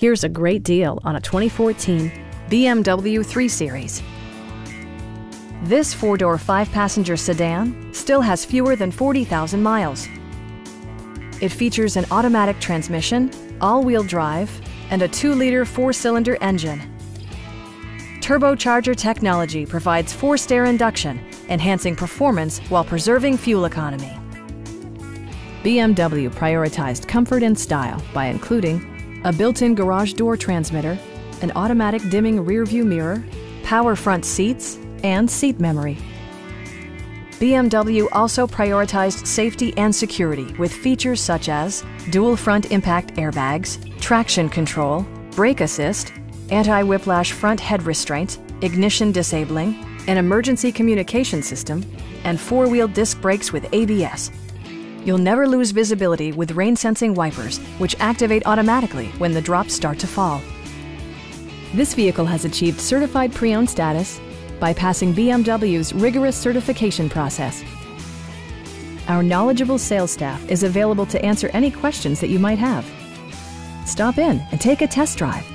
Here's a great deal on a 2014 BMW 3 Series. This four-door, five-passenger sedan still has fewer than 40,000 miles. It features an automatic transmission, all-wheel drive, and a 2-liter four-cylinder engine. Turbocharger technology provides forced air induction, enhancing performance while preserving fuel economy. BMW prioritized comfort and style by including a built-in garage door transmitter, an automatic dimming rearview mirror, power front seats, and seat memory. BMW also prioritized safety and security with features such as dual front impact airbags, traction control, brake assist, anti-whiplash front head restraints, ignition disabling, an emergency communication system, and four-wheel disc brakes with ABS. You'll never lose visibility with rain-sensing wipers, which activate automatically when the drops start to fall. This vehicle has achieved certified pre-owned status by passing BMW's rigorous certification process. Our knowledgeable sales staff is available to answer any questions that you might have. Stop in and take a test drive.